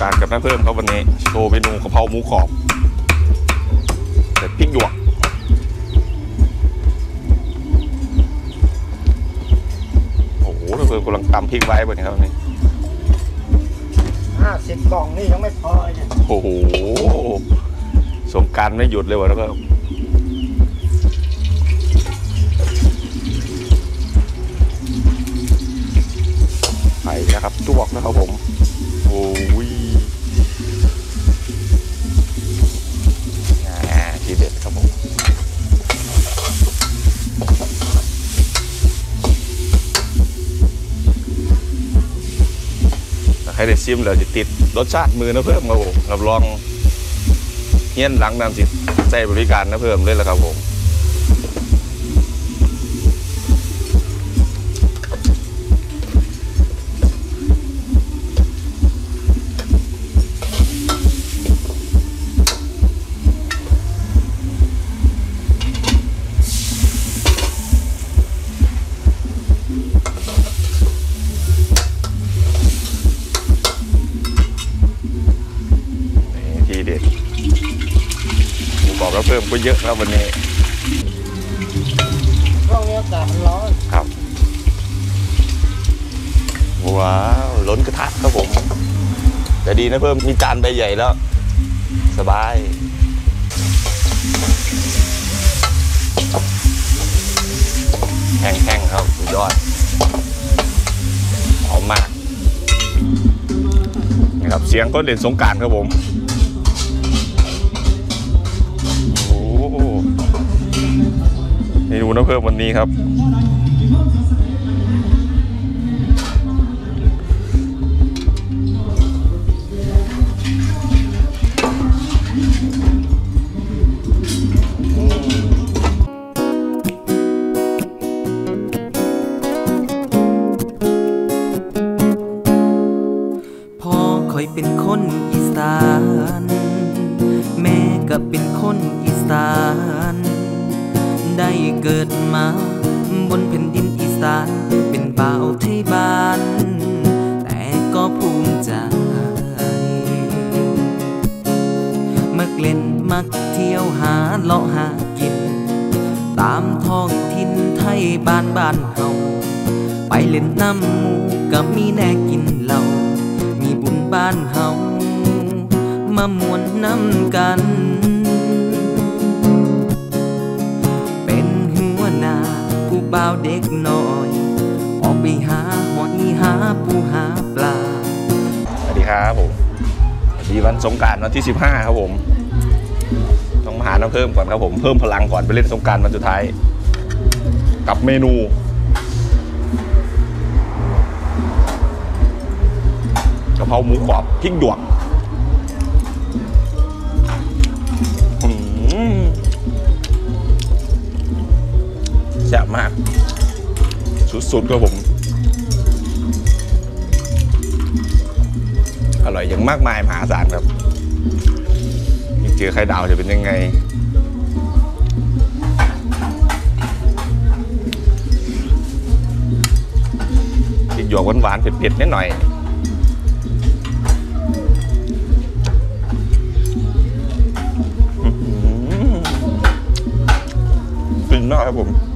การกับน้าเพิ่มครับวันนี้โชว์เมนูกะเพราหมูกรอบเสร็จพริกหยวกโอ้โหน้าเพิ่มกำลังตำพริกไว้บนนี้ครับวันนี้ห้าสิบกล่องนี่ยังไม่พอเนี่ยโอ้โหสงกรารไม่หยุดเลยวะแล้วก็ไปนะครับจวกนะครับผม โอ้ย รได้ซิมแล้วจะติดรสชาติมือนะเพิ่มครับผมรับรองเฮี้ยนหลังนำสิใส่บริการนะเพิ่มเลยละครับผม หมูกรอบแล้วเพิ่มก็เยอะครับวันนี้ช่วงนี้อากาศมันร้อนครับ ว้าวล้นกระทะครับผมแต่ดีนะเพิ่มมีจานใบใหญ่แล้ว สบายแห้งๆครับสุดยอดหอมมากนะครับเสียงก็เด่นสงกรารครับผม เมนูน้ำเพิ่มวันนี้ครับามท้องถิ่นไทยบ้านบ้านเฮาไปเล่นน้ำหมูกับมีแน่กินเหล้ามีบุญบ้านเฮามามวนน้ำกัน เป็นหัวหน้าผู้บ่าวเด็กน้อย ออกไปหาหอยหาปูหาปลา สวัสดีครับผม สวัสดีวันสงกรารวันที่ 15 ครับผม หาน้ำเพิ่มก่อนครับผมเพิ่มพลังก่อนไปเล่นสงกรารวันสุดท้าย กับเมนูกะเพราหมูกรอบพริกหยวกอื้อหือแซ่บมาก สุดๆครับผม อร่อยอย่างมากมายมหาศาลครับ เจอไข่ดาวจะเป็นยังไง พริกหยวกหวานๆเผ็ดๆนิดหน่อยอื้อหือฟินมากครับผม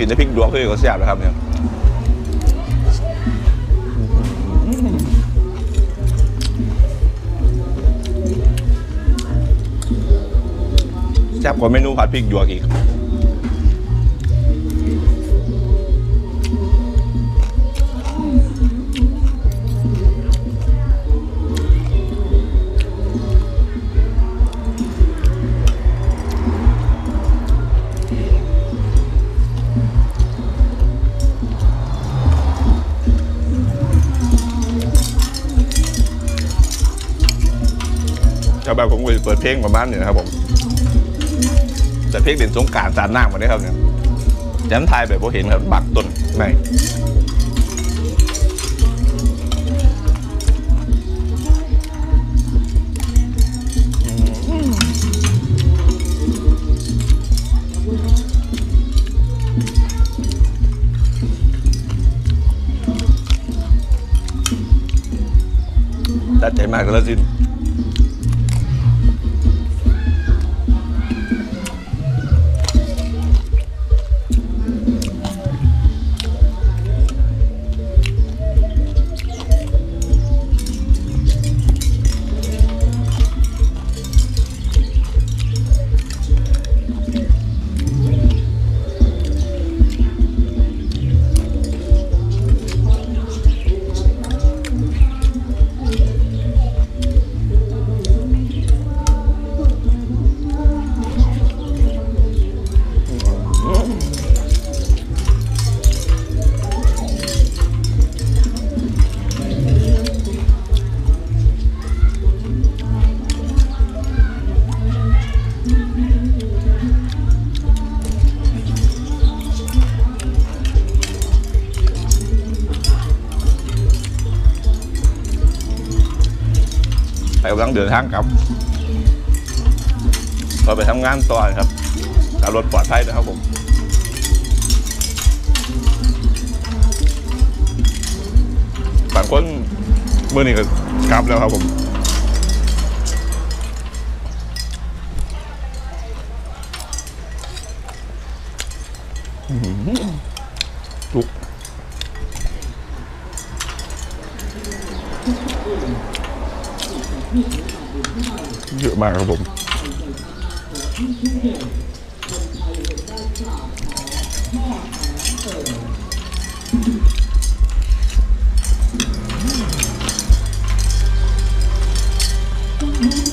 กินได้พริกดวงเพื่อก็แซ่บนะครับเนี่ยแซ่บกว่าเมนูผัดพริกหยวกอีกาวบ้านผมก็จะเปิดเพลงประมาณนี้นะครับผมแต่เพลงเด่นสงการสารน้ำมาได้ครับเนี่ยแจมไทยแบบผมเห็นครับบักต้นไม่ตัดใจมากแล้วสิ งเดินทางกลับก็ไปทำงานต่อครับการรถปลอดภัยนะครับผมบางคนเมื่อนี้ก็กลับแล้วครับผมอื้อหือลุก เยอะมากครับผมแบ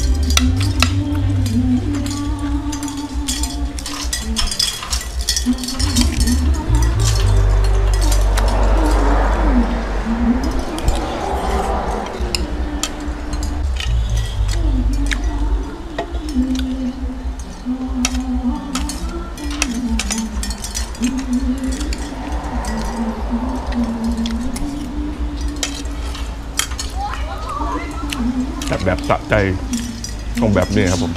แบบสะใจตรงแบบนี้ครับผม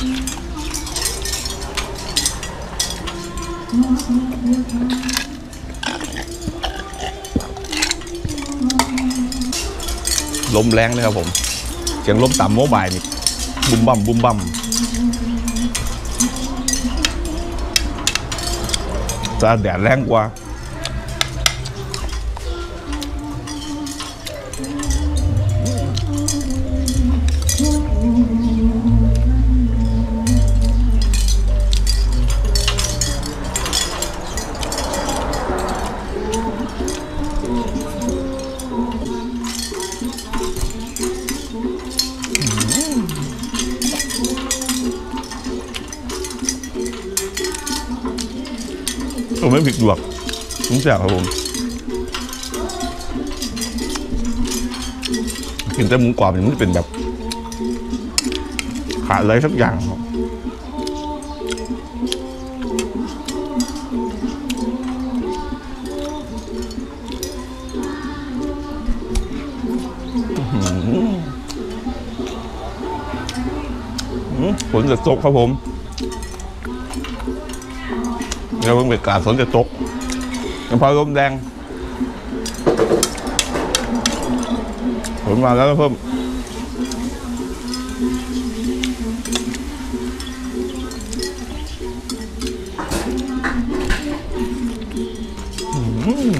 ลมแรงเลยครับผม เสียงลมต่ำโมบายนี่บุมบั่มบุมบั่มจะแดดแรงกว่า ผมไม่ผิดหรอกผมแซ่บครับผมกินแต่หมูกรอบเนี่ยมันจะเป็นแบบ ขาดอะไรสักอย่างครับอื้อหืออื้อฝนจะตกครับผม เราเพิ่งไปกาดฝนจะตกยังพอลมแดงฝนมาแล้วก็เพิ่มอืม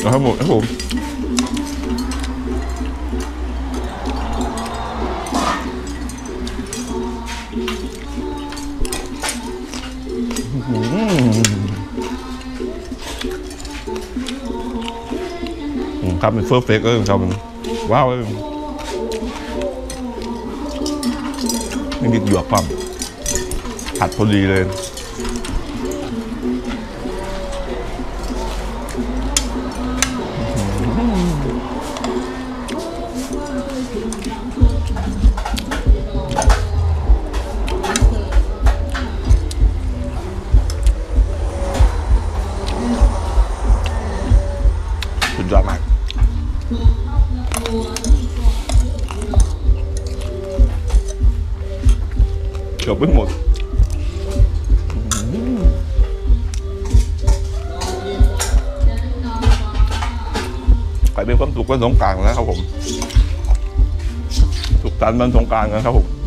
เอาให้หมดครับผม ครับเป็นเฟิร์สเฟกเออครับว้าวเออไม่มีหยวกความผัดพอดีเลย กือบไม่หมดอืมใครเป็นความสุขวันสงกรารนะครับผมสุขสันต์วันสงกรารกันครับผม